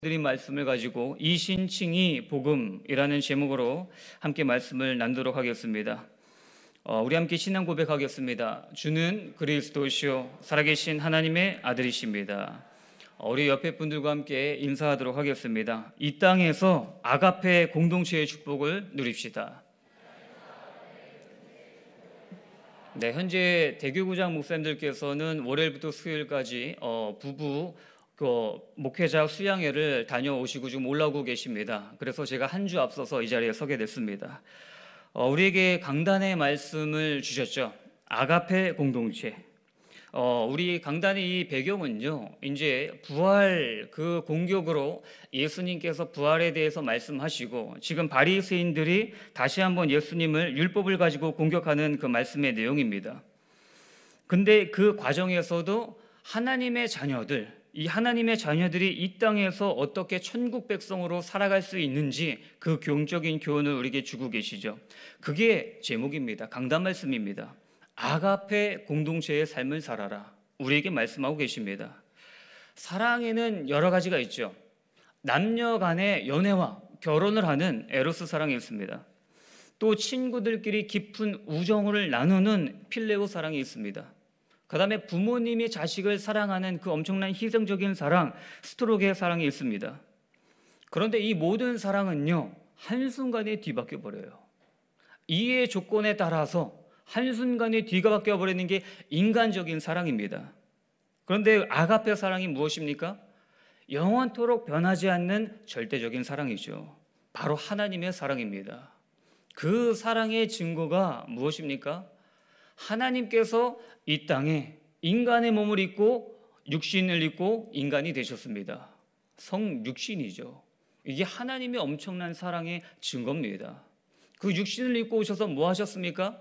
드린 말씀을 가지고 이신칭이 복음이라는 제목으로 함께 말씀을 나누도록 하겠습니다. 어, 우리 함께 신앙 고백하겠습니다. 주는 그리스도시요 살아계신 하나님의 아들이십니다. 어, 우리 옆에 분들과 함께 인사하도록 하겠습니다. 이 땅에서 아가페 공동체의 축복을 누립시다. 네, 현재 대교구장 목사님들께서는 월요일부터 수요일까지 어, 부부 그 목회자 수양회를 다녀오시고 지금 올라오고 계십니다. 그래서 제가 한 주 앞서서 이 자리에 서게 됐습니다. 어, 우리에게 강단의 말씀을 주셨죠. 아가페 공동체. 어, 우리 강단의 이 배경은요, 이제 부활 그 공격으로 예수님께서 부활에 대해서 말씀하시고 지금 바리새인들이 다시 한번 예수님을 율법을 가지고 공격하는 그 말씀의 내용입니다. 근데 그 과정에서도 하나님의 자녀들, 이 하나님의 자녀들이 이 땅에서 어떻게 천국 백성으로 살아갈 수 있는지 그 교훈적인 교훈을 우리에게 주고 계시죠. 그게 제목입니다. 강단 말씀입니다. 아가페 공동체의 삶을 살아라. 우리에게 말씀하고 계십니다. 사랑에는 여러 가지가 있죠. 남녀 간의 연애와 결혼을 하는 에로스 사랑이 있습니다. 또 친구들끼리 깊은 우정을 나누는 필레오 사랑이 있습니다. 그 다음에 부모님이 자식을 사랑하는 그 엄청난 희생적인 사랑, 스트로크의 사랑이 있습니다. 그런데 이 모든 사랑은요, 한순간에 뒤바뀌어 버려요. 이해 조건에 따라서 한순간에 뒤가 바뀌어 버리는 게 인간적인 사랑입니다. 그런데 아가페 사랑이 무엇입니까? 영원토록 변하지 않는 절대적인 사랑이죠. 바로 하나님의 사랑입니다. 그 사랑의 증거가 무엇입니까? 하나님께서 이 땅에 인간의 몸을 입고 육신을 입고 인간이 되셨습니다. 성육신이죠. 이게 하나님의 엄청난 사랑의 증거입니다. 그 육신을 입고 오셔서 뭐 하셨습니까?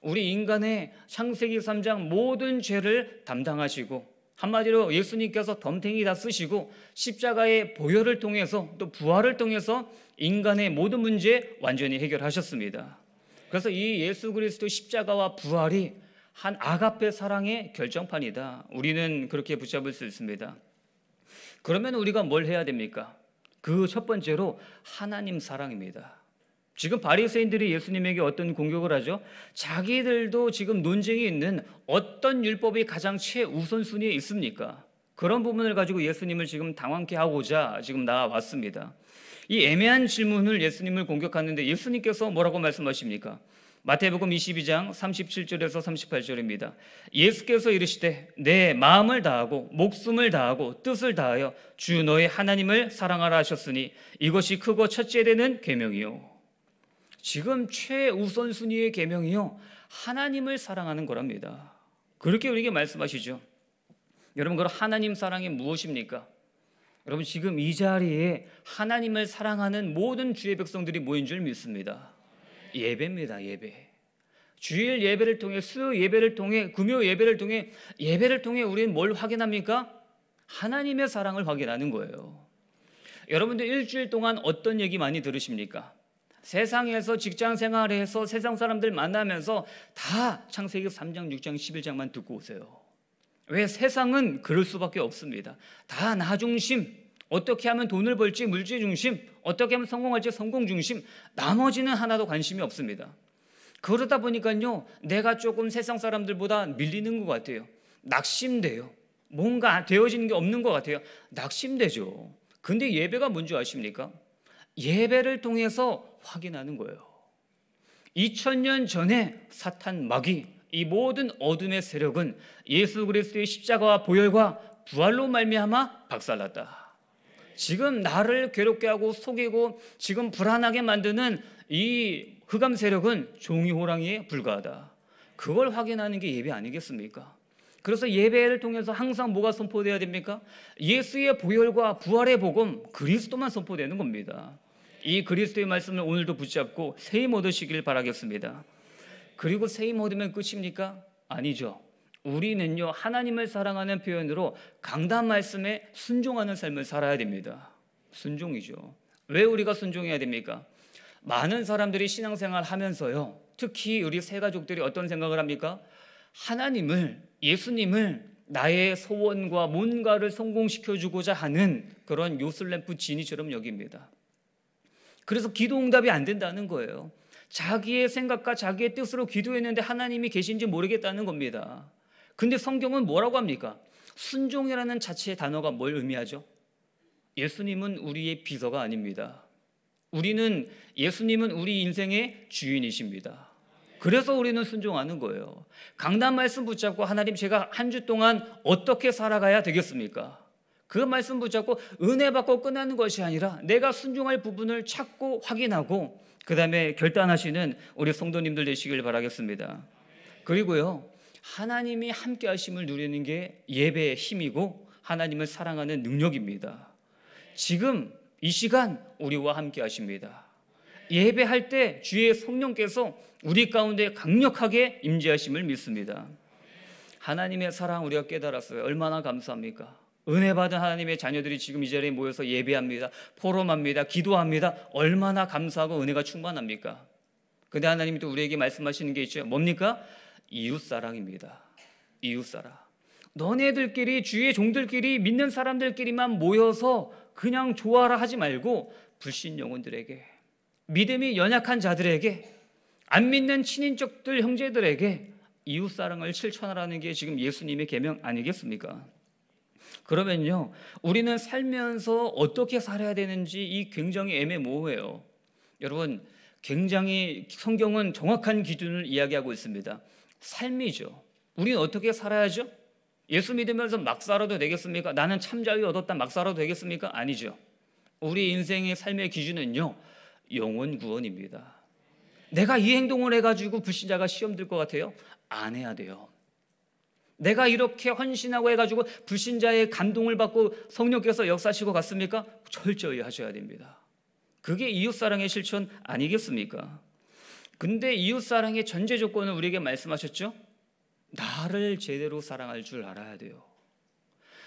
우리 인간의 창세기 3장 모든 죄를 담당하시고 한마디로 예수님께서 덤탱이 다 쓰시고 십자가의 보혈을 통해서 또 부활을 통해서 인간의 모든 문제 완전히 해결하셨습니다. 그래서 이 예수 그리스도 십자가와 부활이 한 아가페 사랑의 결정판이다. 우리는 그렇게 붙잡을 수 있습니다. 그러면 우리가 뭘 해야 됩니까? 그 첫 번째로 하나님 사랑입니다. 지금 바리새인들이 예수님에게 어떤 공격을 하죠? 자기들도 지금 논쟁이 있는 어떤 율법이 가장 최우선순위에 있습니까? 그런 부분을 가지고 예수님을 지금 당황케 하고자 지금 나왔습니다. 이 애매한 질문을 예수님을 공격하는데 예수님께서 뭐라고 말씀하십니까? 마태복음 22장 37절에서 38절입니다. 예수께서 이르시되 내 마음을 다하고 목숨을 다하고 뜻을 다하여 주 너의 하나님을 사랑하라 하셨으니 이것이 크고 첫째 되는 계명이요. 지금 최우선 순위의 계명이요. 하나님을 사랑하는 거랍니다. 그렇게 우리에게 말씀하시죠. 여러분 그럼 하나님 사랑이 무엇입니까? 여러분 지금 이 자리에 하나님을 사랑하는 모든 주의 백성들이 모인 줄 믿습니다. 예배입니다. 예배. 주일 예배를 통해 수 예배를 통해 금요 예배를 통해 예배를 통해 우리는 뭘 확인합니까? 하나님의 사랑을 확인하는 거예요. 여러분들 일주일 동안 어떤 얘기 많이 들으십니까? 세상에서 직장 생활에서 세상 사람들 만나면서 다 창세기 3장, 6장, 11장만 듣고 오세요. 왜 세상은 그럴 수밖에 없습니다. 다 나 중심, 어떻게 하면 돈을 벌지 물질 중심, 어떻게 하면 성공할지 성공 중심, 나머지는 하나도 관심이 없습니다. 그러다 보니까요, 내가 조금 세상 사람들보다 밀리는 것 같아요. 낙심돼요. 뭔가 되어지는 게 없는 것 같아요. 낙심되죠. 근데 예배가 뭔지 아십니까? 예배를 통해서 확인하는 거예요. 2000년 전에 사탄 마귀 이 모든 어둠의 세력은 예수 그리스도의 십자가와 보혈과 부활로 말미암아 박살났다. 지금 나를 괴롭게 하고 속이고 지금 불안하게 만드는 이 흑암 세력은 종이 호랑이에 불과하다. 그걸 확인하는 게 예배 아니겠습니까? 그래서 예배를 통해서 항상 뭐가 선포돼야 됩니까? 예수의 보혈과 부활의 복음 그리스도만 선포되는 겁니다. 이 그리스도의 말씀을 오늘도 붙잡고 세임 얻으시길 바라겠습니다. 그리고 세임 얻으면 끝입니까? 아니죠. 우리는요, 하나님을 사랑하는 표현으로 강단 말씀에 순종하는 삶을 살아야 됩니다. 순종이죠. 왜 우리가 순종해야 됩니까? 많은 사람들이 신앙생활 하면서요, 특히 우리 세 가족들이 어떤 생각을 합니까? 하나님을, 예수님을 나의 소원과 뭔가를 성공시켜 주고자 하는 그런 요슬램프 진이처럼 여깁니다. 그래서 기도 응답이 안 된다는 거예요. 자기의 생각과 자기의 뜻으로 기도했는데 하나님이 계신지 모르겠다는 겁니다. 근데 성경은 뭐라고 합니까? 순종이라는 자체의 단어가 뭘 의미하죠? 예수님은 우리의 비서가 아닙니다. 우리는 예수님은 우리 인생의 주인이십니다. 그래서 우리는 순종하는 거예요. 강단 말씀 붙잡고 하나님 제가 한 주 동안 어떻게 살아가야 되겠습니까? 그 말씀 붙잡고 은혜 받고 끝나는 것이 아니라 내가 순종할 부분을 찾고 확인하고 그 다음에 결단하시는 우리 성도님들 되시길 바라겠습니다. 그리고요, 하나님이 함께 하심을 누리는 게 예배의 힘이고 하나님을 사랑하는 능력입니다. 지금 이 시간 우리와 함께 하십니다. 예배할 때 주의 성령께서 우리 가운데 강력하게 임재하심을 믿습니다. 하나님의 사랑 우리가 깨달았어요. 얼마나 감사합니까? 은혜 받은 하나님의 자녀들이 지금 이 자리에 모여서 예배합니다. 포럼합니다. 기도합니다. 얼마나 감사하고 은혜가 충만합니까? 근데 하나님이 또 우리에게 말씀하시는 게 있죠. 뭡니까? 이웃 사랑입니다. 이웃 사랑. 너네들끼리 주의 종들끼리 믿는 사람들끼리만 모여서 그냥 좋아라 하지 말고 불신 영혼들에게 믿음이 연약한 자들에게 안 믿는 친인척들 형제들에게 이웃 사랑을 실천하라는 게 지금 예수님의 계명 아니겠습니까? 그러면요, 우리는 살면서 어떻게 살아야 되는지 이 굉장히 애매모호해요. 여러분, 굉장히 성경은 정확한 기준을 이야기하고 있습니다. 삶이죠. 우리는 어떻게 살아야죠? 예수 믿으면서 막 살아도 되겠습니까? 나는 참 자유 얻었다 막 살아도 되겠습니까? 아니죠. 우리 인생의 삶의 기준은요, 영원 구원입니다. 내가 이 행동을 해가지고 불신자가 시험 들 것 같아요? 안 해야 돼요. 내가 이렇게 헌신하고 해가지고 불신자의 감동을 받고 성령께서 역사하시고 갔습니까? 철저히 하셔야 됩니다. 그게 이웃사랑의 실천 아니겠습니까? 근데 이웃사랑의 전제 조건은 우리에게 말씀하셨죠? 나를 제대로 사랑할 줄 알아야 돼요.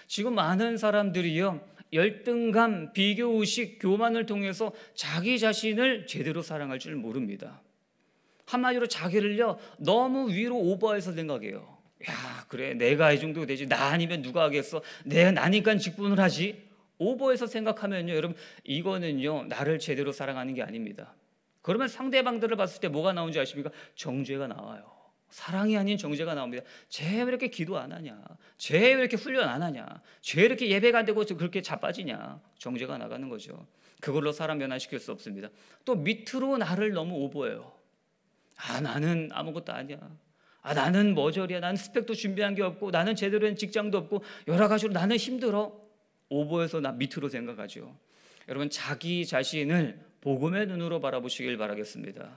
지금 많은 사람들이요, 열등감, 비교의식, 교만을 통해서 자기 자신을 제대로 사랑할 줄 모릅니다. 한마디로 자기를요, 너무 위로 오버해서 생각해요. 야, 그래. 내가 이 정도 되지. 나 아니면 누가 하겠어? 내가 나니까 직분을 하지. 오버해서 생각하면요. 여러분, 이거는요. 나를 제대로 사랑하는 게 아닙니다. 그러면 상대방들을 봤을 때 뭐가 나오는지 아십니까? 정죄가 나와요. 사랑이 아닌 정죄가 나옵니다. 쟤 왜 이렇게 기도 안 하냐? 쟤 왜 이렇게 훈련 안 하냐? 쟤 이렇게 예배가 안 되고 그렇게 자빠지냐? 정죄가 나가는 거죠. 그걸로 사람 변화시킬 수 없습니다. 또 밑으로 나를 너무 오버해요. 아, 나는 아무것도 아니야. 아, 나는 머저리야. 나는 스펙도 준비한 게 없고, 나는 제대로 된 직장도 없고, 여러 가지로 나는 힘들어. 오버해서 나 밑으로 생각하죠. 여러분, 자기 자신을 복음의 눈으로 바라보시길 바라겠습니다.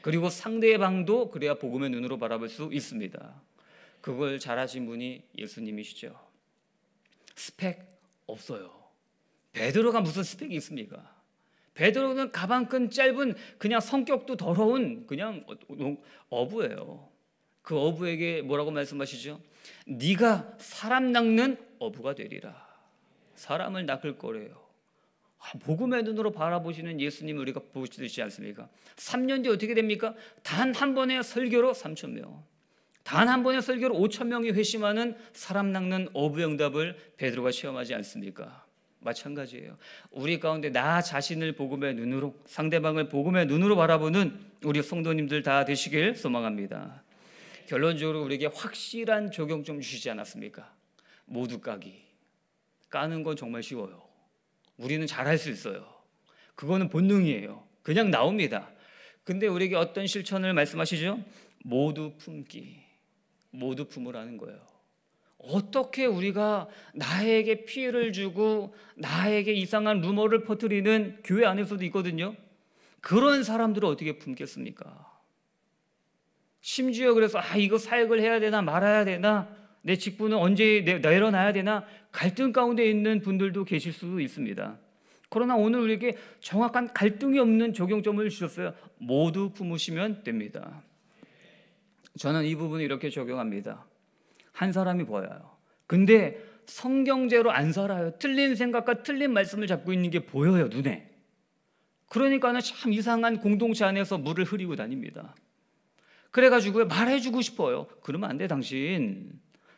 그리고 상대방도 그래야 복음의 눈으로 바라볼 수 있습니다. 그걸 잘하신 분이 예수님이시죠. 스펙 없어요. 베드로가 무슨 스펙이 있습니까? 베드로는 가방끈 짧은 그냥 성격도 더러운 그냥 어부예요. 그 어부에게 뭐라고 말씀하시죠? 네가 사람 낚는 어부가 되리라. 사람을 낚을 거래요. 아, 복음의 눈으로 바라보시는 예수님 우리가 보시지 않습니까? 3년 뒤 어떻게 됩니까? 단 한 번의 설교로 3천 명. 단 한 번의 설교로 5천 명이 회심하는 사람 낚는 어부 응답을 베드로가 체험하지 않습니까? 마찬가지예요. 우리 가운데 나 자신을 복음의 눈으로 상대방을 복음의 눈으로 바라보는 우리 성도님들 다 되시길 소망합니다. 결론적으로 우리에게 확실한 적용 좀 주시지 않았습니까? 모두 까기. 까는 건 정말 쉬워요. 우리는 잘 할 수 있어요. 그거는 본능이에요. 그냥 나옵니다. 근데 우리에게 어떤 실천을 말씀하시죠? 모두 품기. 모두 품으라는 거예요. 어떻게 우리가 나에게 피해를 주고 나에게 이상한 루머를 퍼뜨리는 교회 안에서도 있거든요. 그런 사람들을 어떻게 품겠습니까? 심지어 그래서 아 이거 사역을 해야 되나 말아야 되나 내 직분은 언제 내려놔야 되나 갈등 가운데 있는 분들도 계실 수도 있습니다. 그러나 오늘 우리에게 정확한 갈등이 없는 적용점을 주셨어요. 모두 품으시면 됩니다. 저는 이 부분을 이렇게 적용합니다. 한 사람이 보여요. 근데 성경제로 안 살아요. 틀린 생각과 틀린 말씀을 잡고 있는 게 보여요, 눈에. 그러니까는 참 이상한 공동체 안에서 물을 흐리고 다닙니다. 그래가지고 말해주고 싶어요. 그러면 안 돼, 당신.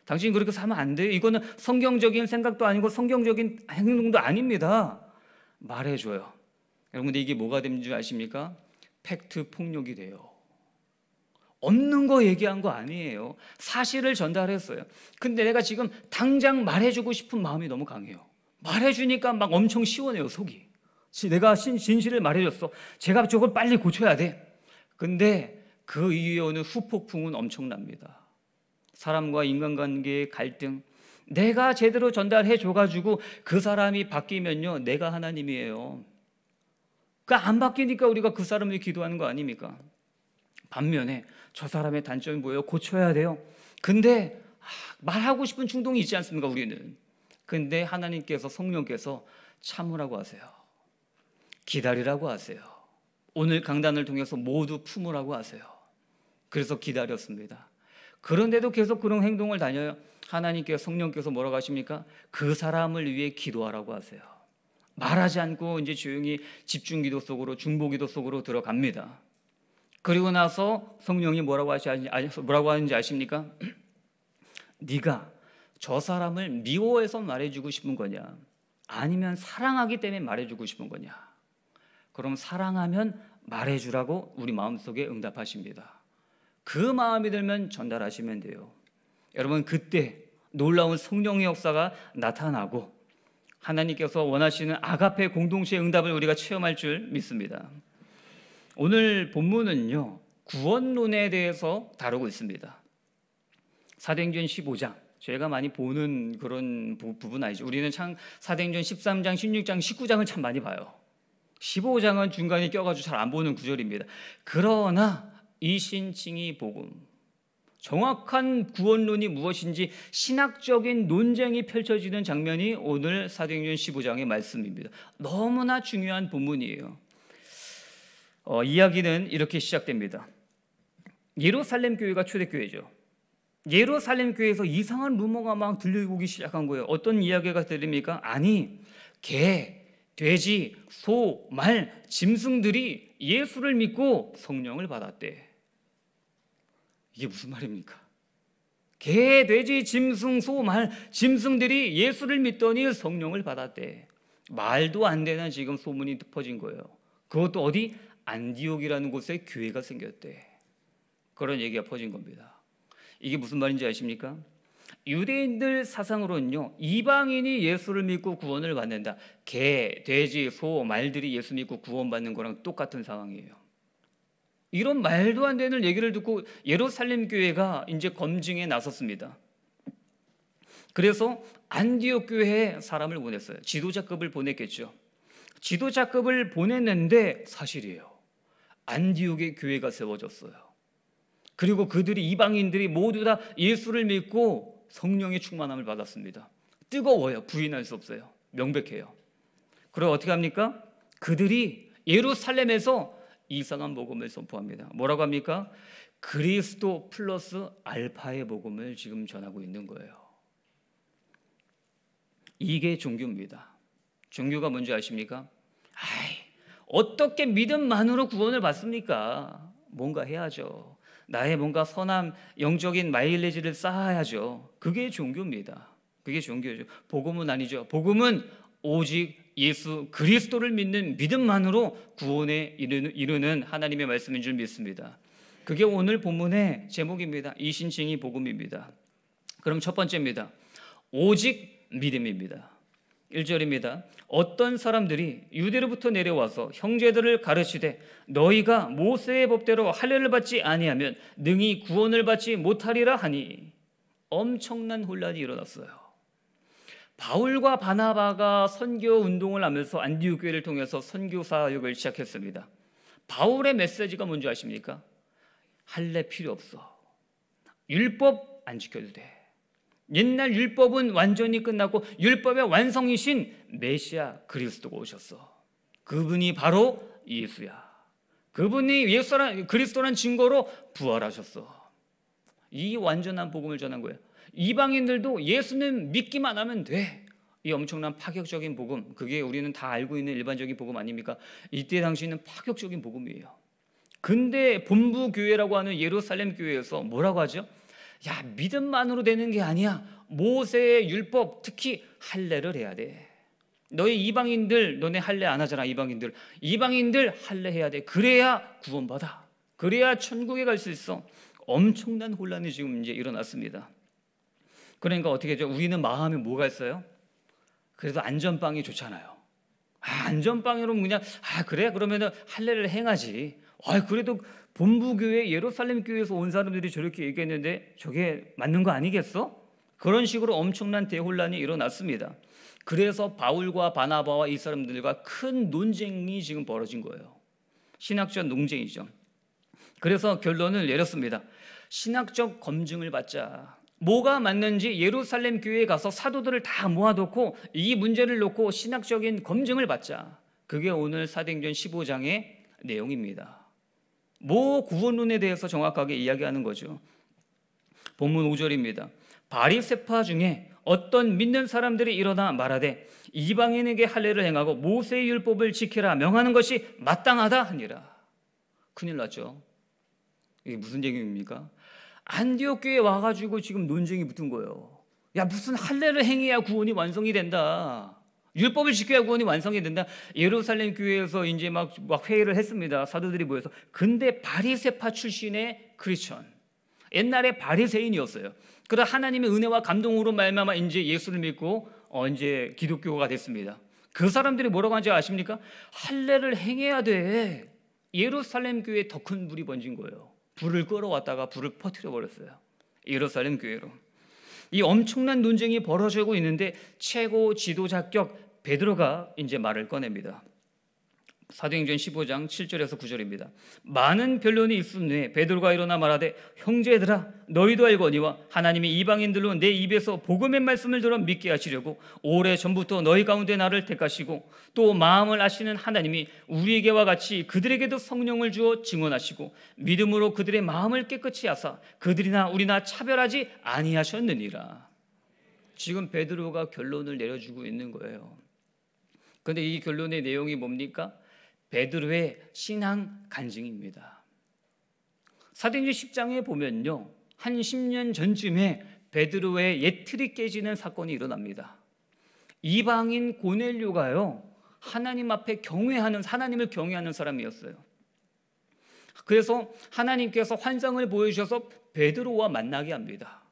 당신 그렇게 살면 안 돼요. 이거는 성경적인 생각도 아니고 성경적인 행동도 아닙니다. 말해줘요. 여러분, 이게 뭐가 되는 줄 아십니까? 팩트 폭력이 돼요. 없는 거 얘기한 거 아니에요. 사실을 전달했어요. 근데 내가 지금 당장 말해주고 싶은 마음이 너무 강해요. 말해주니까 막 엄청 시원해요, 속이. 내가 진 실을 말해줬어. 제가 저걸 빨리 고쳐야 돼. 근데 그 이후에 오는 후폭풍은 엄청납니다. 사람과 인간관계의 갈등, 내가 제대로 전달해 줘가지고 그 사람이 바뀌면요, 내가 하나님이에요. 그러니까 바뀌니까 우리가 그 사람을 기도하는 거 아닙니까? 반면에 저 사람의 단점이 뭐예요? 고쳐야 돼요. 근데 아, 말하고 싶은 충동이 있지 않습니까? 우리는. 근데 하나님께서 성령께서 참으라고 하세요. 기다리라고 하세요. 오늘 강단을 통해서 모두 품으라고 하세요. 그래서 기다렸습니다. 그런데도 계속 그런 행동을 다녀요. 하나님께서 성령께서 뭐라고 하십니까? 그 사람을 위해 기도하라고 하세요. 말하지 않고 이제 조용히 집중 기도 속으로 중보 기도 속으로 들어갑니다. 그리고 나서 성령이 뭐라고 하시 뭐라고 하는지 아십니까? 네가 저 사람을 미워해서 말해주고 싶은 거냐? 아니면 사랑하기 때문에 말해주고 싶은 거냐? 그럼 사랑하면 말해주라고 우리 마음속에 응답하십니다. 그 마음이 들면 전달하시면 돼요. 여러분 그때 놀라운 성령의 역사가 나타나고 하나님께서 원하시는 아가페 공동체 응답을 우리가 체험할 줄 믿습니다. 오늘 본문은요 구원론에 대해서 다루고 있습니다. 사도행전 15장 저희가 많이 보는 그런 부 분 아니죠. 우리는 참 사도행전 13장, 16장, 19장을 참 많이 봐요. 15장은 중간에 껴가지고 잘 안 보는 구절입니다. 그러나 이신칭이 복음 정확한 구원론이 무엇인지 신학적인 논쟁이 펼쳐지는 장면이 오늘 사도행전 15장의 말씀입니다. 너무나 중요한 본문이에요. 어, 이야기는 이렇게 시작됩니다. 예루살렘 교회가 초대교회죠. 예루살렘 교회에서 이상한 루머가 막 들려오기 시작한 거예요. 어떤 이야기가 들립니까? 아니, 개, 돼지, 소, 말, 짐승들이 예수를 믿고 성령을 받았대. 이게 무슨 말입니까? 개, 돼지, 짐승, 소, 말, 짐승들이 예수를 믿더니 성령을 받았대. 말도 안 되는 지금 소문이 퍼진 거예요. 그것도 어디? 안디옥이라는 곳에 교회가 생겼대. 그런 얘기가 퍼진 겁니다. 이게 무슨 말인지 아십니까? 유대인들 사상으로는요, 이방인이 예수를 믿고 구원을 받는다. 개, 돼지, 소, 말들이 예수 믿고 구원받는 거랑 똑같은 상황이에요. 이런 말도 안 되는 얘기를 듣고 예루살렘 교회가 이제 검증에 나섰습니다. 그래서 안디옥 교회에 사람을 보냈어요. 지도자급을 보냈겠죠. 지도자급을 보냈는데 사실이에요. 안디옥의 교회가 세워졌어요. 그리고 그들이 이방인들이 모두 다 예수를 믿고 성령의 충만함을 받았습니다. 뜨거워요. 부인할 수 없어요. 명백해요. 그리고 어떻게 합니까? 그들이 예루살렘에서 이상한 복음을 선포합니다. 뭐라고 합니까? 그리스도 플러스 알파의 복음을 지금 전하고 있는 거예요. 이게 종교입니다. 종교가 뭔지 아십니까? 아이, 어떻게 믿음만으로 구원을 받습니까? 뭔가 해야죠. 나의 뭔가 선한 영적인 마일리지를 쌓아야죠. 그게 종교입니다. 그게 종교죠. 복음은 아니죠. 복음은 오직 예수 그리스도를 믿는 믿음만으로 구원에 이르는 하나님의 말씀인 줄 믿습니다. 그게 오늘 본문의 제목입니다. 이신칭이 복음입니다. 그럼 첫 번째입니다. 오직 믿음입니다. 1절입니다. 어떤 사람들이 유대로부터 내려와서 형제들을 가르치되 너희가 모세의 법대로 할례를 받지 아니하면 능히 구원을 받지 못하리라 하니 엄청난 혼란이 일어났어요. 바울과 바나바가 선교 운동을 하면서 안디옥 교회를 통해서 선교 사역을 시작했습니다. 바울의 메시지가 뭔지 아십니까? 할례 필요 없어. 율법 안 지켜도 돼. 옛날 율법은 완전히 끝나고 율법의 완성이신 메시아 그리스도가 오셨어. 그분이 바로 예수야. 그분이 예수란 그리스도란 증거로 부활하셨어. 이 완전한 복음을 전한 거예요. 이방인들도 예수는 믿기만 하면 돼. 이 엄청난 파격적인 복음, 그게 우리는 다 알고 있는 일반적인 복음 아닙니까? 이때 당시는 파격적인 복음이에요. 근데 본부 교회라고 하는 예루살렘 교회에서 뭐라고 하죠? 야 믿음만으로 되는 게 아니야. 모세의 율법 특히 할례를 해야 돼. 너희 이방인들 너네 할례 안 하잖아 이방인들 이방인들 할례 해야 돼. 그래야 구원받아. 그래야 천국에 갈 수 있어. 엄청난 혼란이 지금 이제 일어났습니다. 그러니까 어떻게 죠 우리는 마음에 뭐가 있어요? 그래도 안전빵이 좋잖아요. 아, 안전빵으로 그냥 아 그래 그러면은 할례를 행하지. 아 그래도 본부교회 예루살렘 교회에서 온 사람들이 저렇게 얘기했는데 저게 맞는 거 아니겠어? 그런 식으로 엄청난 대혼란이 일어났습니다. 그래서 바울과 바나바와 이 사람들과 큰 논쟁이 지금 벌어진 거예요. 신학적 논쟁이죠. 그래서 결론을 내렸습니다. 신학적 검증을 받자. 뭐가 맞는지 예루살렘 교회에 가서 사도들을 다 모아놓고 이 문제를 놓고 신학적인 검증을 받자. 그게 오늘 사도행전 15장의 내용입니다. 뭐 구원론에 대해서 정확하게 이야기하는 거죠. 본문 5절입니다. 바리세파 중에 어떤 믿는 사람들이 일어나 말하되 이방인에게 할례를 행하고 모세의 율법을 지키라 명하는 것이 마땅하다 하니라. 큰일 났죠. 이게 무슨 얘기입니까? 안디옥 교회 와가지고 지금 논쟁이 붙은 거예요. 야 무슨 할례를 행해야 구원이 완성이 된다. 율법을 지켜야 구원이 완성이 된다. 예루살렘 교회에서 이제 막, 막 회의를 했습니다. 사도들이 모여서. 근데 바리세파 출신의 크리스천. 옛날에 바리새인이었어요. 그러다 하나님의 은혜와 감동으로 말미암아 이제 예수를 믿고 어 이제 기독교가 됐습니다. 그 사람들이 뭐라고 하는지 아십니까? 할례를 행해야 돼. 예루살렘 교회에 더 큰 불이 번진 거예요. 불을 끌어왔다가 불을 퍼뜨려 버렸어요. 예루살렘 교회로. 이 엄청난 논쟁이 벌어지고 있는데 최고 지도자격 베드로가 이제 말을 꺼냅니다. 사도행전 15장 7절에서 9절입니다. 많은 변론이 있음에 베드로가 일어나 말하되 형제들아 너희도 알거니와 하나님이 이방인들로 내 입에서 복음의 말씀을 들어 믿게 하시려고 오래 전부터 너희 가운데 나를 택하시고 또 마음을 아시는 하나님이 우리에게와 같이 그들에게도 성령을 주어 증언하시고 믿음으로 그들의 마음을 깨끗이 하사 그들이나 우리나 차별하지 아니하셨느니라. 지금 베드로가 결론을 내려주고 있는 거예요. 근데 이 결론의 내용이 뭡니까? 베드로의 신앙 간증입니다. 사도행전 10장에 보면요. 한 10년 전쯤에 베드로의 예틀이 깨지는 사건이 일어납니다. 이방인 고넬료가요. 하나님 앞에 경외하는 하나님을 경외하는 사람이었어요. 그래서 하나님께서 환상을 보여주셔서 베드로와 만나게 합니다.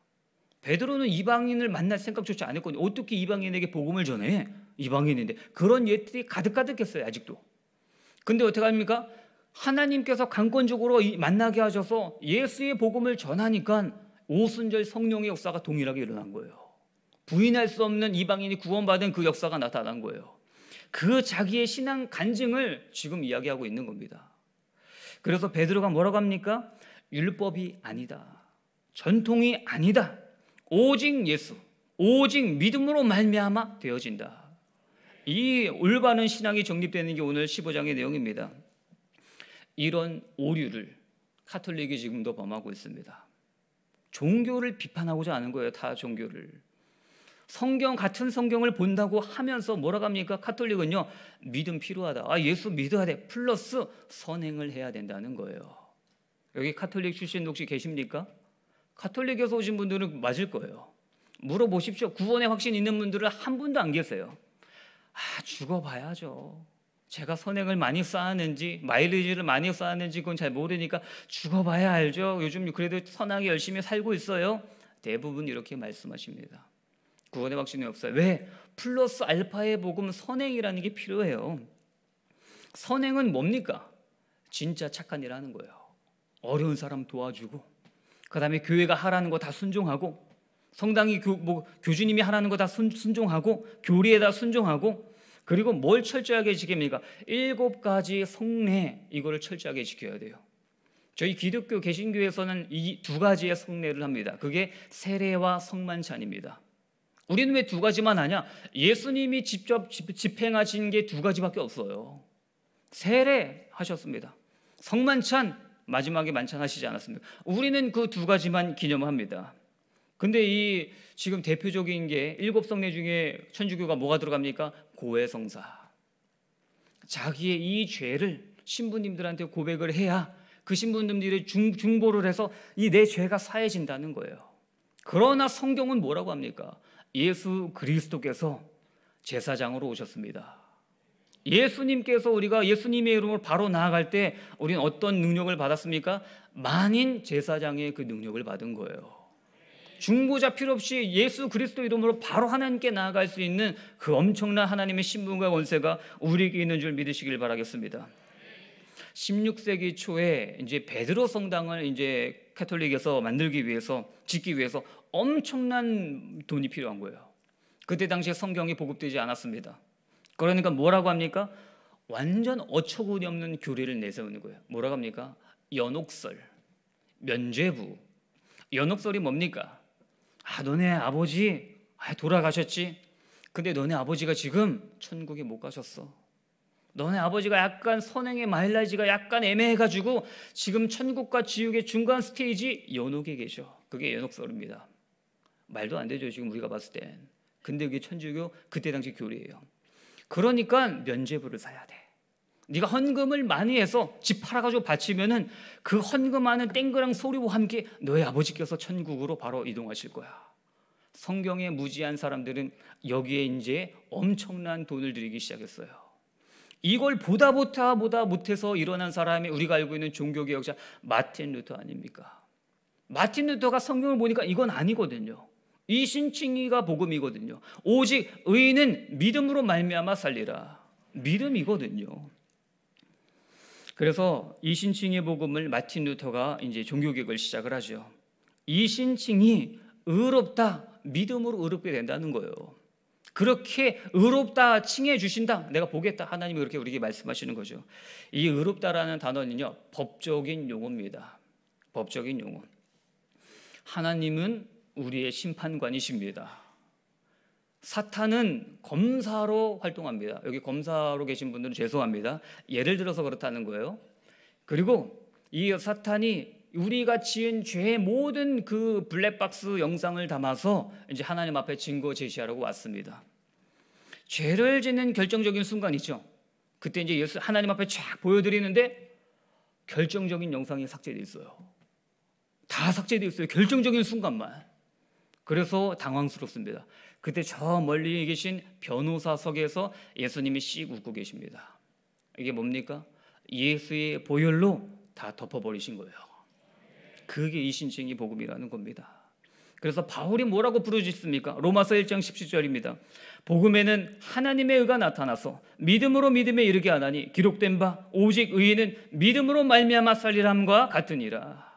베드로는 이방인을 만날 생각조차 안 했거든요. 어떻게 이방인에게 복음을 전해? 이방인인데 그런 예틀이 가득가득했어요. 아직도. 근데 어떻게 합니까? 하나님께서 강권적으로 만나게 하셔서 예수의 복음을 전하니까 오순절 성령의 역사가 동일하게 일어난 거예요. 부인할 수 없는 이방인이 구원받은 그 역사가 나타난 거예요. 그 자기의 신앙 간증을 지금 이야기하고 있는 겁니다. 그래서 베드로가 뭐라고 합니까? 율법이 아니다. 전통이 아니다. 오직 예수, 오직 믿음으로 말미암아 되어진다. 이 올바른 신앙이 정립되는 게 오늘 15장의 내용입니다. 이런 오류를 카톨릭이 지금도 범하고 있습니다. 종교를 비판하고자 하는 거예요. 다 종교를. 성경 같은 성경을 본다고 하면서 뭐라고 합니까? 카톨릭은요. 믿음 필요하다. 아, 예수 믿어야 돼. 플러스 선행을 해야 된다는 거예요. 여기 카톨릭 출신 혹시 계십니까? 카톨릭에서 오신 분들은 맞을 거예요. 물어보십시오. 구원의 확신 있는 분들은 한 분도 안 계세요. 아, 죽어봐야죠. 제가 선행을 많이 쌓았는지 마일리지를 많이 쌓았는지 그건 잘 모르니까 죽어봐야 알죠. 요즘 그래도 선하게 열심히 살고 있어요. 대부분 이렇게 말씀하십니다. 구원의 확신이 없어요. 왜? 플러스 알파의 복음 선행이라는 게 필요해요. 선행은 뭡니까? 진짜 착한 일 하는 거예요. 어려운 사람 도와주고, 그 다음에 교회가 하라는 거 다 순종하고, 성당이 교, 뭐, 교주님이 하라는 거 다 순종하고, 교리에다 순종하고, 그리고 뭘 철저하게 지킵니까? 일곱 가지 성례 이거를 철저하게 지켜야 돼요. 저희 기독교 개신교에서는 이 두 가지의 성례를 합니다. 그게 세례와 성만찬입니다. 우리는 왜 두 가지만 하냐? 예수님이 직접 집행하신 게 두 가지밖에 없어요. 세례 하셨습니다. 성만찬 마지막에 만찬하시지 않았습니까? 우리는 그 두 가지만 기념합니다. 근데 이 지금 대표적인 게 일곱 성례 중에 천주교가 뭐가 들어갑니까? 고해성사. 자기의 이 죄를 신부님들한테 고백을 해야 그 신부님들이 중, 중보를 해서 이 내 죄가 사해진다는 거예요. 그러나 성경은 뭐라고 합니까? 예수 그리스도께서 제사장으로 오셨습니다. 예수님께서 우리가 예수님의 이름으로 바로 나아갈 때 우리는 어떤 능력을 받았습니까? 만인 제사장의 그 능력을 받은 거예요. 중보자 필요 없이 예수 그리스도 이름으로 바로 하나님께 나아갈 수 있는 그 엄청난 하나님의 신분과 권세가 우리에게 있는 줄 믿으시길 바라겠습니다. 16세기 초에 이제 베드로 성당을 이제 카톨릭에서 만들기 위해서 짓기 위해서 엄청난 돈이 필요한 거예요. 그때 당시에 성경이 보급되지 않았습니다. 그러니까 뭐라고 합니까? 완전 어처구니 없는 교리를 내세우는 거예요. 뭐라고 합니까? 연옥설, 면죄부. 연옥설이 뭡니까? 아, 너네 아버지 아, 돌아가셨지? 근데 너네 아버지가 지금 천국에 못 가셨어. 너네 아버지가 약간 선행의 마일라지가 약간 애매해가지고 지금 천국과 지옥의 중간 스테이지 연옥에 계셔. 그게 연옥설입니다. 말도 안 되죠 지금 우리가 봤을 땐. 근데 그게 천주교 그때 당시 교리예요. 그러니까 면죄부를 사야 돼. 네가 헌금을 많이 해서 집 팔아가지고 바치면은 그 헌금하는 땡그랑 소리와 함께 너의 아버지께서 천국으로 바로 이동하실 거야. 성경에 무지한 사람들은 여기에 이제 엄청난 돈을 들이기 시작했어요. 이걸 보다 보다 보다 못해서 일어난 사람이 우리가 알고 있는 종교개혁자 마틴 루터 아닙니까? 마틴 루터가 성경을 보니까 이건 아니거든요. 이신칭의가 복음이거든요. 오직 의인은 믿음으로 말미암아 살리라. 믿음이거든요. 그래서 이신칭의 복음을 마틴 루터가 이제 종교개혁을 시작을 하죠. 이신칭의 의롭다 믿음으로 의롭게 된다는 거예요. 그렇게 의롭다 칭해 주신다. 내가 보겠다. 하나님이 그렇게 우리에게 말씀하시는 거죠. 이 의롭다라는 단어는요. 법적인 용어입니다. 법적인 용어. 하나님은 우리의 심판관이십니다. 사탄은 검사로 활동합니다. 여기 검사로 계신 분들은 죄송합니다. 예를 들어서 그렇다는 거예요. 그리고 이 사탄이 우리가 지은 죄의 모든 그 블랙박스 영상을 담아서 이제 하나님 앞에 증거 제시하라고 왔습니다. 죄를 짓는 결정적인 순간이죠. 그때 이제 예수 하나님 앞에 쫙 보여드리는데 결정적인 영상이 삭제돼 있어요. 다 삭제돼 있어요. 결정적인 순간만. 그래서 당황스럽습니다. 그때 저 멀리 계신 변호사석에서 예수님이 씩 웃고 계십니다. 이게 뭡니까? 예수의 보혈로 다 덮어버리신 거예요. 그게 이 신칭이 복음이라는 겁니다. 그래서 바울이 뭐라고 부르짖습니까? 로마서 1장 17절입니다. 복음에는 하나님의 의가 나타나서 믿음으로 믿음에 이르게 하나니 기록된 바 오직 의인은 믿음으로 말미암아 살리람과 같으니라.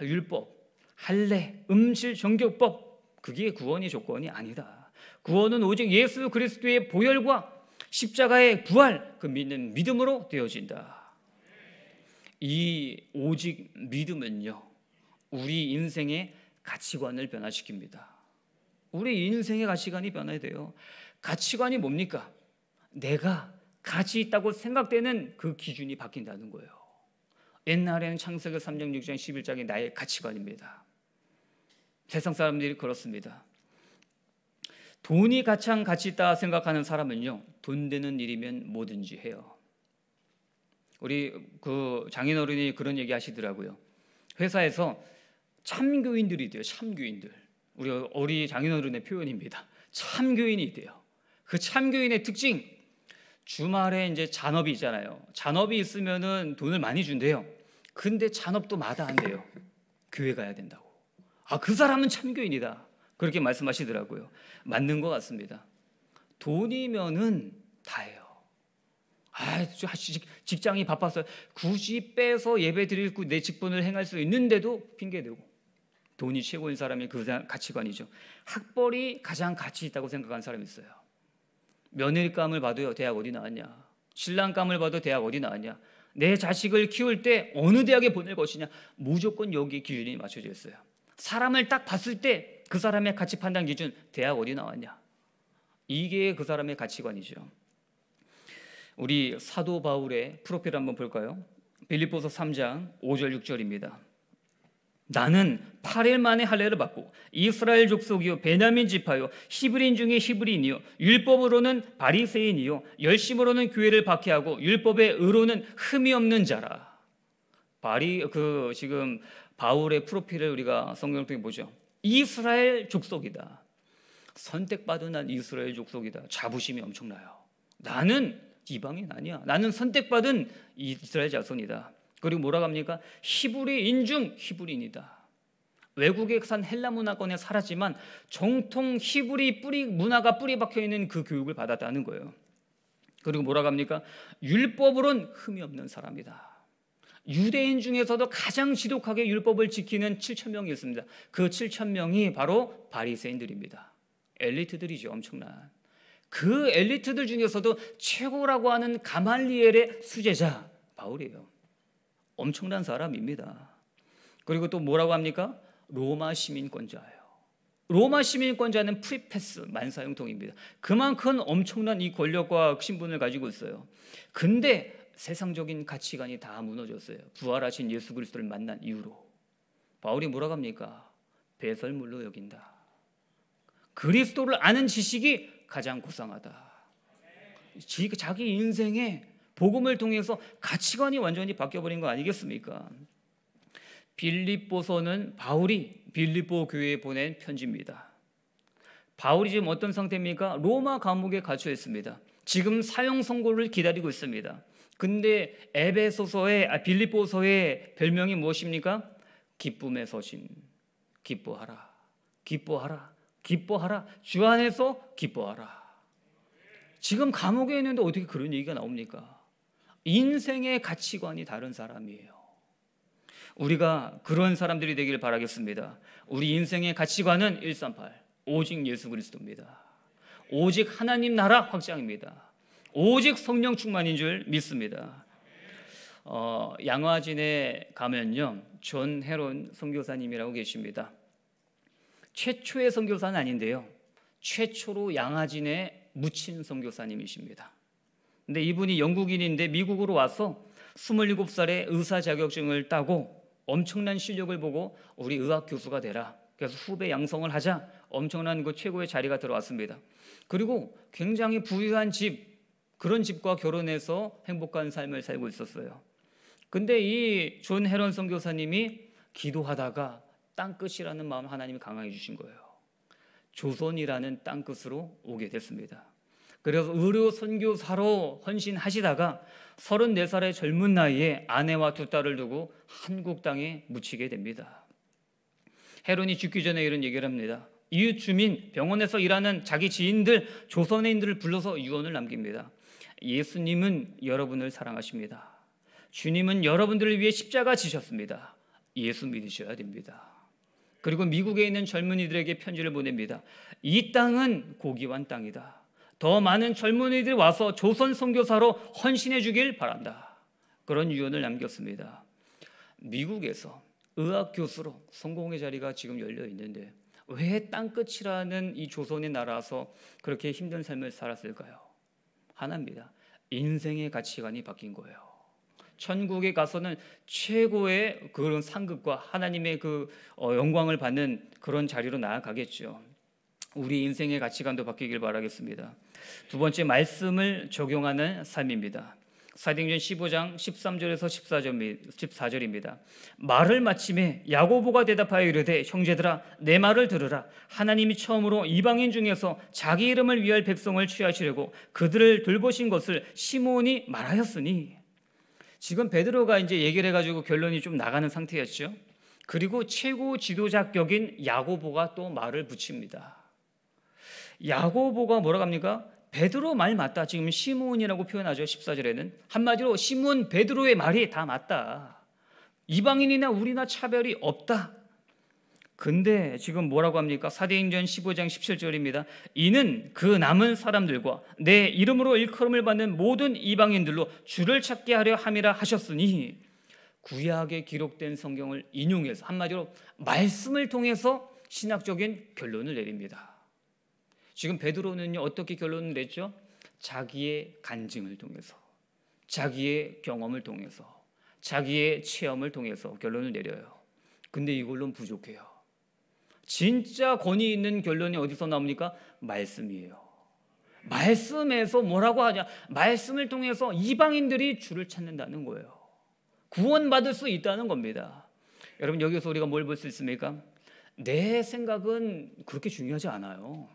율법, 할례, 음실, 정교법 그게 구원의 조건이 아니다. 구원은 오직 예수 그리스도의 보혈과 십자가의 부활 그 믿는 믿음으로 되어진다. 이 오직 믿음은요. 우리 인생의 가치관을 변화시킵니다. 우리 인생의 가치관이 변해야 돼요. 가치관이 뭡니까? 내가 가치 있다고 생각되는 그 기준이 바뀐다는 거예요. 옛날에는 창세기 3장 6장 11장이 나의 가치관입니다. 세상 사람들이 그렇습니다. 돈이 가장 가치 있다 생각하는 사람은요. 돈 되는 일이면 뭐든지 해요. 우리 그 장인 어른이 그런 얘기 하시더라고요. 회사에서 참교인들이 돼요. 참교인들. 우리 어리 장인 어른의 표현입니다. 참교인이 돼요. 그 참교인의 특징 주말에 이제 잔업이 있잖아요. 잔업이 있으면은 돈을 많이 준대요. 근데 잔업도 마다한대요. 교회 가야 된다고. 아, 그 사람은 참교인이다. 그렇게 말씀하시더라고요. 맞는 것 같습니다. 돈이면은 다예요. 아, 직장이 바빠서 굳이 빼서 예배 드릴 내 직분을 행할 수 있는데도 핑계대고 돈이 최고인 사람이 그 가치관이죠. 학벌이 가장 가치 있다고 생각하는 사람이 있어요. 며느리감을 봐도요, 대학 어디 나왔냐? 신랑감을 봐도 대학 어디 나왔냐? 내 자식을 키울 때 어느 대학에 보낼 것이냐? 무조건 여기 기준이 맞춰져 있어요. 사람을 딱 봤을 때 그 사람의 가치 판단 기준 대학 어디 나왔냐? 이게 그 사람의 가치관이죠. 우리 사도 바울의 프로필 한번 볼까요? 빌립보서 3장 5절 6절입니다. 나는 8일 만에 할례를 받고 이스라엘 족속이요 베냐민 지파요 히브리인 중에 히브리인이요 율법으로는 바리새인이요 열심으로는 교회를 박해하고 율법의 의로는 흠이 없는 자라. 바리 그 지금 바울의 프로필을 우리가 성경을 통해 보죠. 이스라엘 족속이다. 선택받은 난 이스라엘 족속이다. 자부심이 엄청나요. 나는 이방인 아니야. 나는 선택받은 이스라엘 자손이다. 그리고 뭐라고 합니까? 히브리 인 중 히브리인이다. 외국에 산 헬라 문화권에 살았지만 정통 히브리 뿌리 문화가 뿌리 박혀 있는 그 교육을 받았다는 거예요. 그리고 뭐라고 합니까? 율법으론 흠이 없는 사람이다. 유대인 중에서도 가장 지독하게 율법을 지키는 7천 명이 있습니다. 그 7천 명이 바로 바리새인들입니다. 엘리트들이죠, 엄청난. 그 엘리트들 중에서도 최고라고 하는 가말리엘의 수제자 바울이에요. 엄청난 사람입니다. 그리고 또 뭐라고 합니까? 로마 시민권자예요. 로마 시민권자는 free pass 만사형통입니다. 그만큼 엄청난 이 권력과 신분을 가지고 있어요. 근데 세상적인 가치관이 다 무너졌어요. 부활하신 예수 그리스도를 만난 이후로 바울이 뭐라고 합니까? 배설물로 여긴다. 그리스도를 아는 지식이 가장 고상하다. 자기 인생에 복음을 통해서 가치관이 완전히 바뀌어버린 거 아니겠습니까? 빌립보서는 바울이 빌립보 교회에 보낸 편지입니다. 바울이 지금 어떤 상태입니까? 로마 감옥에 갇혀 있습니다. 지금 사형 선고를 기다리고 있습니다. 근데 에베소서의 아, 빌립보서의 별명이 무엇입니까? 기쁨의 서신. 기뻐하라. 기뻐하라. 기뻐하라. 주 안에서 기뻐하라. 지금 감옥에 있는데 어떻게 그런 얘기가 나옵니까? 인생의 가치관이 다른 사람이에요. 우리가 그런 사람들이 되길 바라겠습니다. 우리 인생의 가치관은 138 오직 예수 그리스도입니다. 오직 하나님 나라 확장입니다. 오직 성령 충만인 줄 믿습니다. 어, 양화진에 가면요, 존 헤론 선교사님이라고 계십니다. 최초의 선교사는 아닌데요, 최초로 양화진에 묻힌 선교사님이십니다. 근데 이분이 영국인인데 미국으로 와서 27살에 의사 자격증을 따고 엄청난 실력을 보고 우리 의학 교수가 되라. 그래서 후배 양성을 하자 엄청난 그 최고의 자리가 들어왔습니다. 그리고 굉장히 부유한 집 그런 집과 결혼해서 행복한 삶을 살고 있었어요. 근데 이 존 헤런 선교사님이 기도하다가 땅 끝이라는 마음 하나님이 강하게 주신 거예요. 조선이라는 땅 끝으로 오게 됐습니다. 그래서 의료 선교사로 헌신하시다가 34살의 젊은 나이에 아내와 두 딸을 두고 한국 땅에 묻히게 됩니다. 헤론이 죽기 전에 이런 얘기를 합니다. 이웃 주민, 병원에서 일하는 자기 지인들, 조선인들을 불러서 유언을 남깁니다. 예수님은 여러분을 사랑하십니다. 주님은 여러분들을 위해 십자가 지셨습니다. 예수 믿으셔야 됩니다. 그리고 미국에 있는 젊은이들에게 편지를 보냅니다. 이 땅은 고기완 땅이다. 더 많은 젊은이들이 와서 조선 선교사로 헌신해 주길 바란다. 그런 유언을 남겼습니다. 미국에서 의학 교수로 성공의 자리가 지금 열려 있는데 왜 땅끝이라는 이 조선의 나라에서 그렇게 힘든 삶을 살았을까요? 하나입니다. 인생의 가치관이 바뀐 거예요. 천국에 가서는 최고의 그런 상급과 하나님의 그 어, 영광을 받는 그런 자리로 나아가겠죠. 우리 인생의 가치관도 바뀌길 바라겠습니다. 두 번째 말씀을 적용하는 삶입니다. 사도행전 15장 13절에서 14절, 입니다 말을 마침에 야고보가 대답하여 이르되 형제들아 내 말을 들으라 하나님이 처음으로 이방인 중에서 자기 이름을 위할 백성을 취하시려고 그들을 돌보신 것을 시몬이 말하였으니 지금 베드로가 이제 얘기를 해가지고 결론이 좀 나가는 상태였죠. 그리고 최고 지도자격인 야고보가 또 말을 붙입니다. 야고보가 뭐라고 합니까? 베드로 말 맞다. 지금 시몬이라고 표현하죠. 14절에는. 한마디로 시몬 베드로의 말이 다 맞다. 이방인이나 우리나 차별이 없다. 근데 지금 뭐라고 합니까? 사도행전 15장 17절입니다. 이는 그 남은 사람들과 내 이름으로 일컬음을 받는 모든 이방인들로 주를 찾게 하려 함이라 하셨으니 구약에 기록된 성경을 인용해서 한마디로 말씀을 통해서 신학적인 결론을 내립니다. 지금 베드로는요 어떻게 결론을 냈죠? 자기의 간증을 통해서, 자기의 경험을 통해서, 자기의 체험을 통해서 결론을 내려요. 근데 이걸로는 부족해요. 진짜 권위 있는 결론이 어디서 나옵니까? 말씀이에요. 말씀에서 뭐라고 하냐? 말씀을 통해서 이방인들이 주를 찾는다는 거예요. 구원받을 수 있다는 겁니다. 여러분 여기서 우리가 뭘 볼 수 있습니까? 내 생각은 그렇게 중요하지 않아요.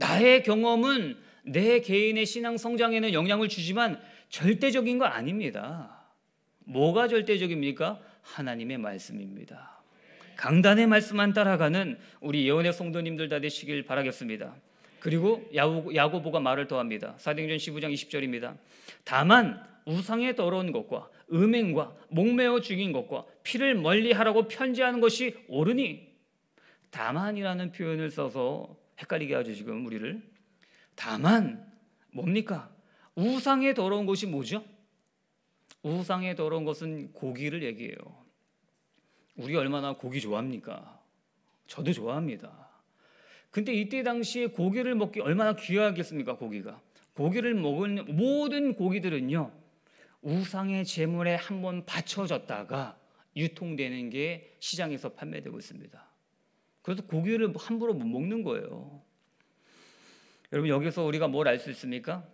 나의 경험은 내 개인의 신앙 성장에는 영향을 주지만 절대적인 거 아닙니다. 뭐가 절대적입니까? 하나님의 말씀입니다. 강단의 말씀만 따라가는 우리 예언의 성도님들 다 되시길 바라겠습니다. 그리고 야고 보가 말을 더합니다. 사도행전 15장 20절입니다. 다만 우상에 더러운 것과 음행과 목매어 죽인 것과 피를 멀리하라고 편지하는 것이 옳으니 다만이라는 표현을 써서 헷갈리게 하죠 지금 우리를 다만 뭡니까 우상에 더러운 것이 뭐죠? 우상에 더러운 것은 고기를 얘기해요. 우리 얼마나 고기 좋아합니까? 저도 좋아합니다. 근데 이때 당시에 고기를 먹기 얼마나 귀하겠습니까? 고기가 고기를 먹은 모든 고기들은요 우상의 제물에 한번 바쳐졌다가 유통되는 게 시장에서 판매되고 있습니다. 그래서 고기를 함부로 못 먹는 거예요. 여러분 여기서 우리가 뭘 알 수 있습니까?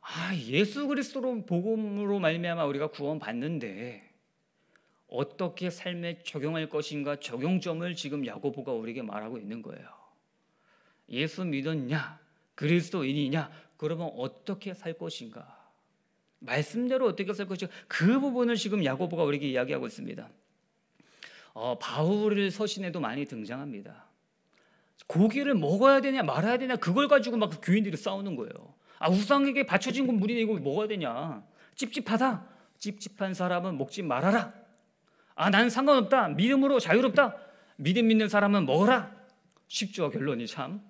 아 예수 그리스도로 복음으로 말미암아 우리가 구원 받는데 어떻게 삶에 적용할 것인가 적용점을 지금 야고보가 우리에게 말하고 있는 거예요. 예수 믿었냐 그리스도인이냐 그러면 어떻게 살 것인가 말씀대로 어떻게 살 것인가 그 부분을 지금 야고보가 우리에게 이야기하고 있습니다. 어, 바울을 서신에도 많이 등장합니다. 고기를 먹어야 되냐 말아야 되냐 그걸 가지고 막 교인들이 싸우는 거예요. 아 우상에게 바쳐진 건 물이네 이거 먹어야 되냐? 찝찝하다. 찝찝한 사람은 먹지 말아라. 아난 상관없다. 믿음으로 자유롭다. 믿음 믿는 사람은 먹어라. 쉽죠 결론이 참.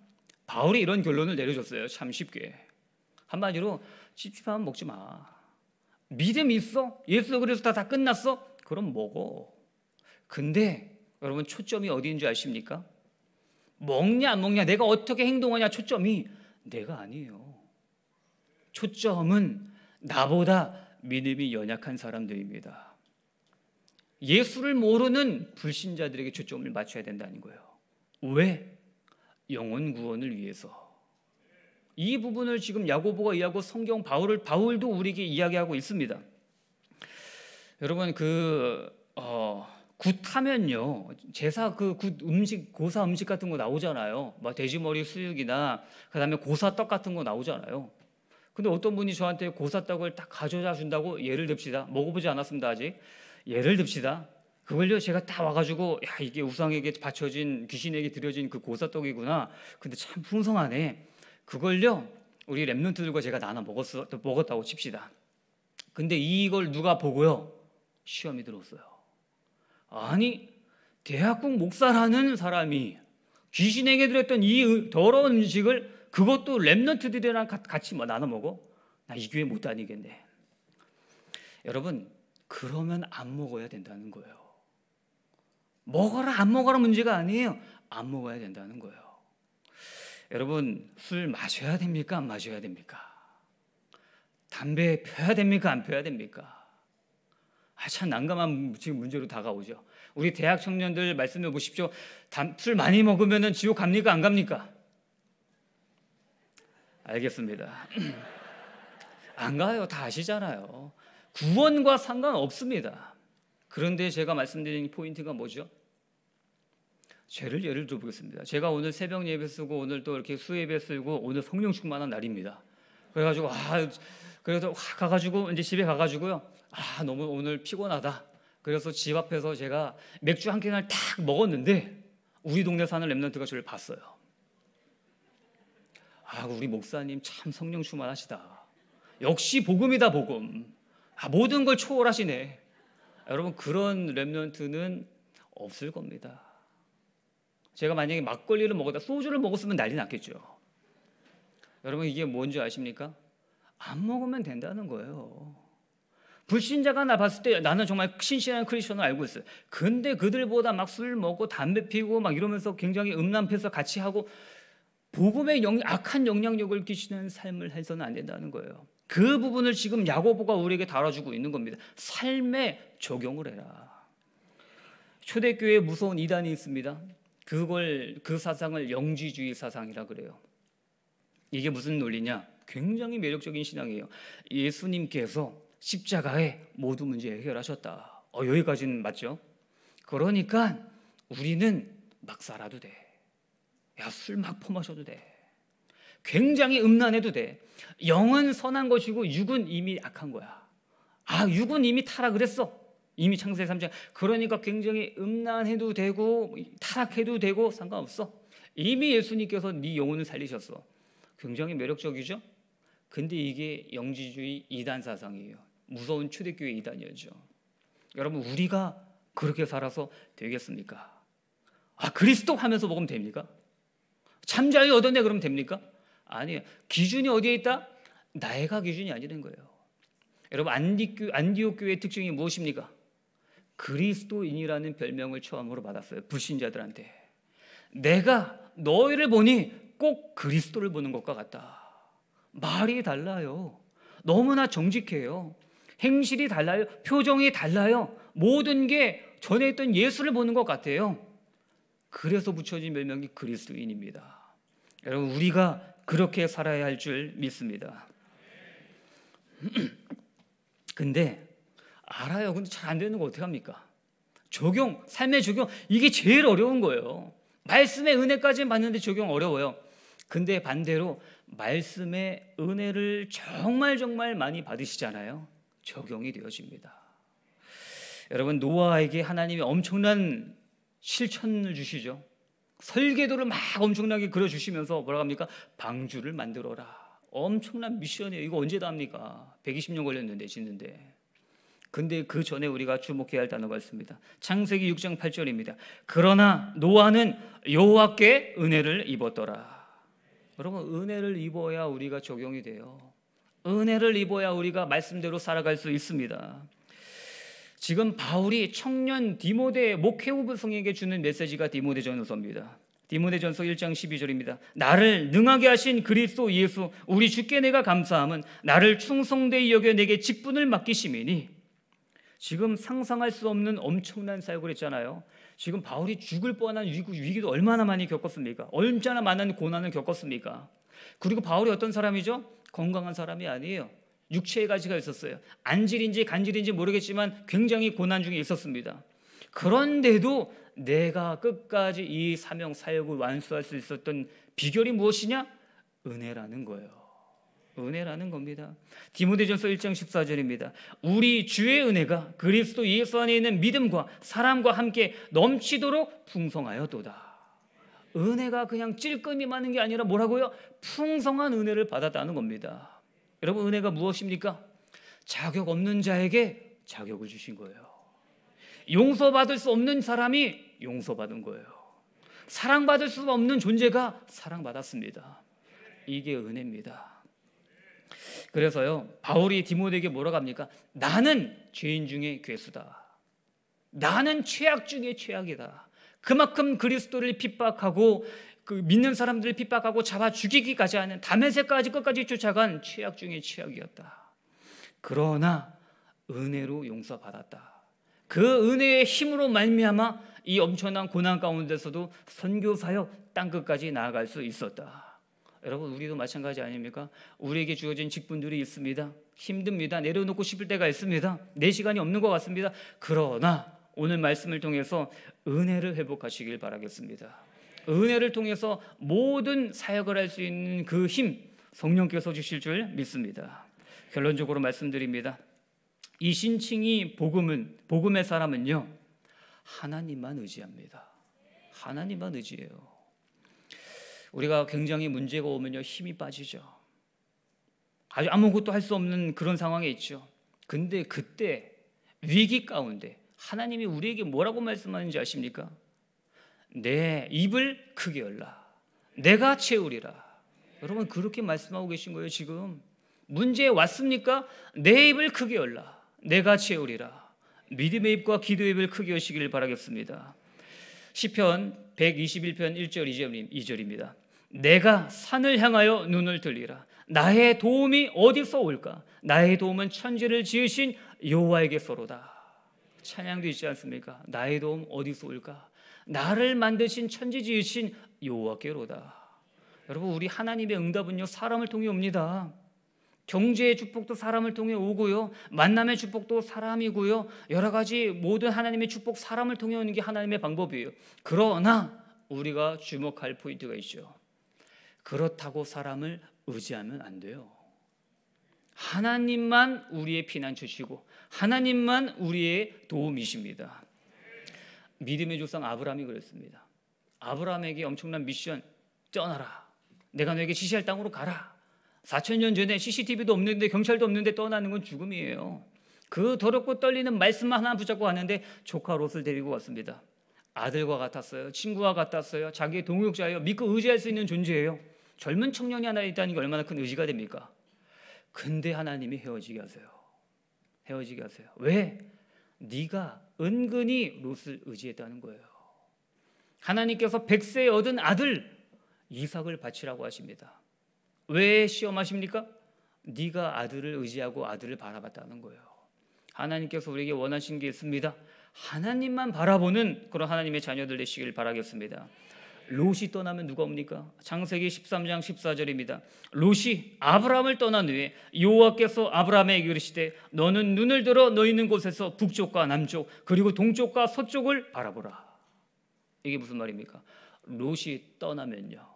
바울이 이런 결론을 내려줬어요. 참 쉽게. 한마디로 찝찝하면 먹지 마. 믿음 있어? 예수 그리스도 다 끝났어? 그럼 먹어. 근데 여러분 초점이 어디인지 아십니까? 먹냐 안 먹냐 내가 어떻게 행동하냐 초점이 내가 아니에요. 초점은 나보다 믿음이 연약한 사람들입니다. 예수를 모르는 불신자들에게 초점을 맞춰야 된다는 거예요. 왜? 영혼 구원을 위해서. 이 부분을 지금 야고보가 이야기하고 성경 바울을 바울도 우리에게 이야기하고 있습니다. 여러분 그 어, 굿하면요 제사 그 굿 음식 고사 음식 같은 거 나오잖아요. 막 돼지머리 수육이나 그 다음에 고사 떡 같은 거 나오잖아요. 근데 어떤 분이 저한테 고사 떡을 딱 가져다 준다고 예를 듭시다. 먹어보지 않았습니다 아직. 예를 듭시다. 그걸요 제가 딱 와가지고 야 이게 우상에게 바쳐진 귀신에게 드려진 그 고사 떡이구나. 근데 참 풍성하네. 그걸요 우리 랩런트들과 제가 나눠 먹었어 먹었다고 칩시다. 근데 이걸 누가 보고요 시험이 들었어요. 아니 대학국 목사라는 사람이 귀신에게 드렸던 이 더러운 음식을 그것도 랩런트들이랑 같이 뭐 나눠 먹어? 나 이 교회 못 다니겠네. 여러분 그러면 안 먹어야 된다는 거예요. 먹어라 안 먹어라 문제가 아니에요. 안 먹어야 된다는 거예요. 여러분 술 마셔야 됩니까? 안 마셔야 됩니까? 담배 펴야 됩니까? 안 펴야 됩니까? 아, 참 난감한 지금 문제로 다가오죠. 우리 대학 청년들 말씀해 보십시오. 술 많이 먹으면 지옥 갑니까? 안 갑니까? 알겠습니다. 안 가요. 다 아시잖아요. 구원과 상관없습니다. 그런데 제가 말씀드린 포인트가 뭐죠? 죄를 예를 들어 보겠습니다. 제가 오늘 새벽 예배 쓰고 오늘 또 이렇게 수예배 쓰고 오늘 성령 충만한 날입니다. 그래가지고 아 그래서 가가지고 이제 집에 가가지고요. 아 너무 오늘 피곤하다. 그래서 집 앞에서 제가 맥주 한 캔을 탁 먹었는데 우리 동네 사는 랩런트가 저를 봤어요. 아 우리 목사님 참 성령 충만하시다. 역시 복음이다 복음. 아, 모든 걸 초월하시네. 여러분 그런 랩런트는 없을 겁니다. 제가 만약에 막걸리를 먹었다 소주를 먹었으면 난리 났겠죠. 여러분 이게 뭔지 아십니까? 안 먹으면 된다는 거예요. 불신자가 나 봤을 때 나는 정말 신실한 크리스천을 알고 있어요. 근데 그들보다 막 술 먹고 담배 피고 막 이러면서 굉장히 음란패서 같이 하고 복음의 영, 악한 영향력을 끼치는 삶을 해서는 안 된다는 거예요. 그 부분을 지금 야고보가 우리에게 다뤄주고 있는 겁니다. 삶에 적용을 해라. 초대교회에 무서운 이단이 있습니다. 그걸 그 사상을 영지주의 사상이라 그래요. 이게 무슨 논리냐? 굉장히 매력적인 신앙이에요. 예수님께서 십자가에 모든 문제 해결하셨다. 어, 여기까지는 맞죠? 그러니까 우리는 막 살아도 돼. 야, 술 막 퍼마셔도 돼. 굉장히 음란해도 돼. 영은 선한 것이고 육은 이미 악한 거야. 아, 육은 이미 타락을 했어. 이미 창세기 3장. 그러니까 굉장히 음란해도 되고 타락해도 되고 상관없어. 이미 예수님께서 네 영혼을 살리셨어. 굉장히 매력적이죠? 근데 이게 영지주의 이단 사상이에요. 무서운 초대교회 이단이었죠. 여러분 우리가 그렇게 살아서 되겠습니까? 아 그리스도 하면서 먹으면 됩니까? 참자유 얻었네 그러면 됩니까? 아니에요. 기준이 어디에 있다? 나이가 기준이 아니된 거예요. 여러분 안디교, 안디옥 교회의 특징이 무엇입니까? 그리스도인이라는 별명을 처음으로 받았어요. 불신자들한테. 내가 너희를 보니 꼭 그리스도를 보는 것과 같다. 말이 달라요. 너무나 정직해요. 행실이 달라요. 표정이 달라요. 모든 게 전에 있던 예수를 보는 것 같아요. 그래서 붙여진 별명이 그리스도인입니다. 여러분 우리가 그렇게 살아야 할 줄 믿습니다. 근데 알아요. 근데 잘 안 되는 거 어떻게 합니까? 적용, 삶의 적용 이게 제일 어려운 거예요. 말씀의 은혜까지는 받는데 적용 어려워요. 근데 반대로 말씀의 은혜를 정말 정말 많이 받으시잖아요. 적용이 되어집니다. 여러분 노아에게 하나님이 엄청난 실천을 주시죠. 설계도를 막 엄청나게 그려 주시면서 뭐라 합니까? 방주를 만들어라. 엄청난 미션이에요. 이거 언제 다 합니까? 120년 걸렸는데 짓는데. 근데 그 전에 우리가 주목해야 할 단어가 있습니다. 창세기 6장 8절입니다. 그러나 노아는 여호와께 은혜를 입었더라. 여러분 은혜를 입어야 우리가 적용이 돼요. 은혜를 입어야 우리가 말씀대로 살아갈 수 있습니다. 지금 바울이 청년 디모데 목회 후보성에게 주는 메시지가 디모데전서입니다. 디모데전서 1장 12절입니다. 나를 능하게 하신 그리스도 예수 우리 주께 내가 감사함은 나를 충성되이 여겨 내게 직분을 맡기심이니 지금 상상할 수 없는 엄청난 사역을 했잖아요. 지금 바울이 죽을 뻔한 위기도 얼마나 많이 겪었습니까? 얼마나 많은 고난을 겪었습니까? 그리고 바울이 어떤 사람이죠? 건강한 사람이 아니에요. 육체의 가지가 있었어요. 안질인지 간질인지 모르겠지만 굉장히 고난 중에 있었습니다. 그런데도 내가 끝까지 이 사명 사역을 완수할 수 있었던 비결이 무엇이냐? 은혜라는 거예요. 은혜라는 겁니다. 디모데전서 1장 14절입니다. 우리 주의 은혜가 그리스도 예수 안에 있는 믿음과 사랑과 함께 넘치도록 풍성하여도다. 은혜가 그냥 찔끔이 많은 게 아니라 뭐라고요? 풍성한 은혜를 받았다는 겁니다. 여러분 은혜가 무엇입니까? 자격 없는 자에게 자격을 주신 거예요. 용서받을 수 없는 사람이 용서받은 거예요. 사랑받을 수 없는 존재가 사랑받았습니다. 이게 은혜입니다. 그래서요 바울이 디모데에게 뭐라고 합니까? 나는 죄인 중에 괴수다. 나는 최악 중에 최악이다. 그만큼 그리스도를 핍박하고 그 믿는 사람들을 핍박하고 잡아 죽이기까지 하는 담에색까지 끝까지 쫓아간 최악 중에 최악이었다. 그러나 은혜로 용서받았다. 그 은혜의 힘으로 말미암아 이 엄청난 고난 가운데서도 선교사역 땅 끝까지 나아갈 수 있었다. 여러분 우리도 마찬가지 아닙니까? 우리에게 주어진 직분들이 있습니다. 힘듭니다. 내려놓고 싶을 때가 있습니다. 내 시간이 없는 것 같습니다. 그러나 오늘 말씀을 통해서 은혜를 회복하시길 바라겠습니다. 은혜를 통해서 모든 사역을 할 수 있는 그 힘 성령께서 주실 줄 믿습니다. 결론적으로 말씀드립니다. 이 신칭이 복음은 복음의 사람은요 하나님만 의지합니다. 하나님만 의지해요. 우리가 굉장히 문제가 오면요 힘이 빠지죠. 아주 아무것도 할 수 없는 그런 상황에 있죠. 근데 그때 위기 가운데 하나님이 우리에게 뭐라고 말씀하는지 아십니까? 내 입을 크게 열라. 내가 채우리라. 여러분 그렇게 말씀하고 계신 거예요 지금. 문제 왔습니까? 내 입을 크게 열라. 내가 채우리라. 믿음의 입과 기도의 입을 크게 여시기를 바라겠습니다. 시편 121편 1절 2절입니다. 내가 산을 향하여 눈을 들리라. 나의 도움이 어디서 올까? 나의 도움은 천지를 지으신 여호와에게서로다. 찬양도 있지 않습니까? 나의 도움 어디서 올까? 나를 만드신 천지 지으신 여호와께로다. 여러분 우리 하나님의 응답은요 사람을 통해 옵니다. 경제의 축복도 사람을 통해 오고요. 만남의 축복도 사람이고요. 여러 가지 모든 하나님의 축복 사람을 통해 오는 게 하나님의 방법이에요. 그러나 우리가 주목할 포인트가 있죠. 그렇다고 사람을 의지하면 안 돼요. 하나님만 우리의 피난처시고 하나님만 우리의 도움이십니다. 믿음의 조상 아브라함이 그랬습니다. 아브라함에게 엄청난 미션 떠나라. 내가 너에게 지시할 땅으로 가라. 4천 년 전에 CCTV도 없는데 경찰도 없는데 떠나는 건 죽음이에요. 그 더럽고 떨리는 말씀만 하나 붙잡고 왔는데 조카 롯을 데리고 왔습니다. 아들과 같았어요. 친구와 같았어요. 자기의 동역자예요. 믿고 의지할 수 있는 존재예요. 젊은 청년이 하나 있다는 게 얼마나 큰 의지가 됩니까? 근데 하나님이 헤어지게 하세요. 헤어지게 하세요. 왜? 네가 은근히 롯을 의지했다는 거예요. 하나님께서 백세 얻은 아들 이삭을 바치라고 하십니다. 왜 시험하십니까? 네가 아들을 의지하고 아들을 바라봤다는 거예요. 하나님께서 우리에게 원하신 게 있습니다. 하나님만 바라보는 그런 하나님의 자녀들 되시길 바라겠습니다. 롯이 떠나면 누가 옵니까? 창세기 13장 14절입니다. 롯이 아브라함을 떠난 후에 여호와께서 아브라함에게 이르시되 너는 눈을 들어 너 있는 곳에서 북쪽과 남쪽 그리고 동쪽과 서쪽을 바라보라. 이게 무슨 말입니까? 롯이 떠나면요.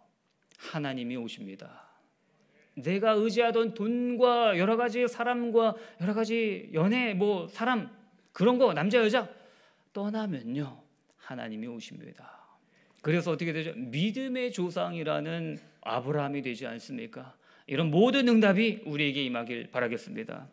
하나님이 오십니다. 내가 의지하던 돈과 여러 가지 사람과 여러 가지 연애 뭐 사람 그런 거 남자 여자 떠나면요. 하나님이 오십니다. 그래서 어떻게 되죠? 믿음의 조상이라는 아브라함이 되지 않습니까? 이런 모든 응답이 우리에게 임하길 바라겠습니다.